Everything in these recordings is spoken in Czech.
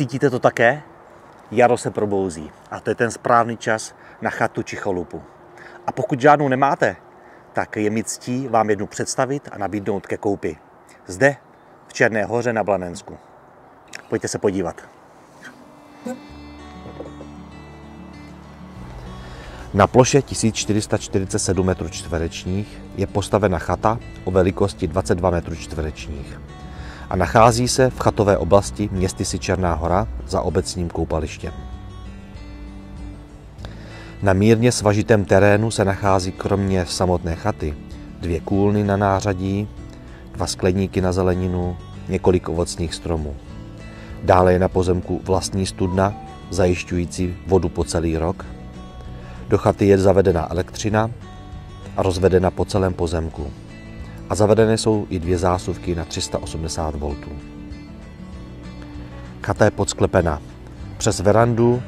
Cítíte to také? Jaro se probouzí a to je ten správný čas na chatu či chalupu. A pokud žádnou nemáte, tak je mi ctí vám jednu představit a nabídnout ke koupi. Zde, v Černé hoře na Blanensku. Pojďte se podívat. Na ploše 1447 m čtverečních je postavena chata o velikosti 22 m čtverečních a nachází se v chatové oblasti městysi Černá hora za obecním koupalištěm. Na mírně svažitém terénu se nachází kromě samotné chaty dvě kůlny na nářadí, dva skleníky na zeleninu, několik ovocných stromů. Dále je na pozemku vlastní studna, zajišťující vodu po celý rok. Do chaty je zavedena elektřina a rozvedena po celém pozemku. A zavedené jsou i dvě zásuvky na 380 V. Chata je podsklepena. Přes verandu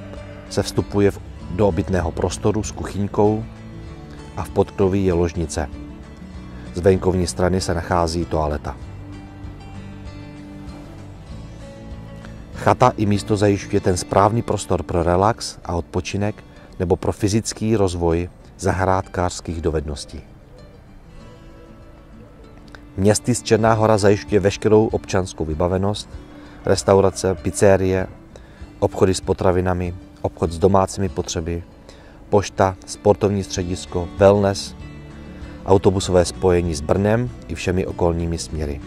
se vstupuje do obytného prostoru s kuchyňkou a v podkroví je ložnice. Z venkovní strany se nachází toaleta. Chata i místo zajišťuje ten správný prostor pro relax a odpočinek nebo pro fyzický rozvoj zahrádkářských dovedností. Městy z Černá hora zajišťuje veškerou občanskou vybavenost, restaurace, pizzerie, obchody s potravinami, obchod s domácími potřeby, pošta, sportovní středisko, wellness, autobusové spojení s Brnem i všemi okolními směry.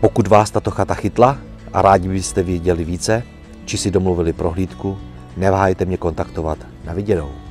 Pokud vás tato chata chytla a rádi byste věděli více, či si domluvili prohlídku, neváhejte mě kontaktovat. Na viděnou.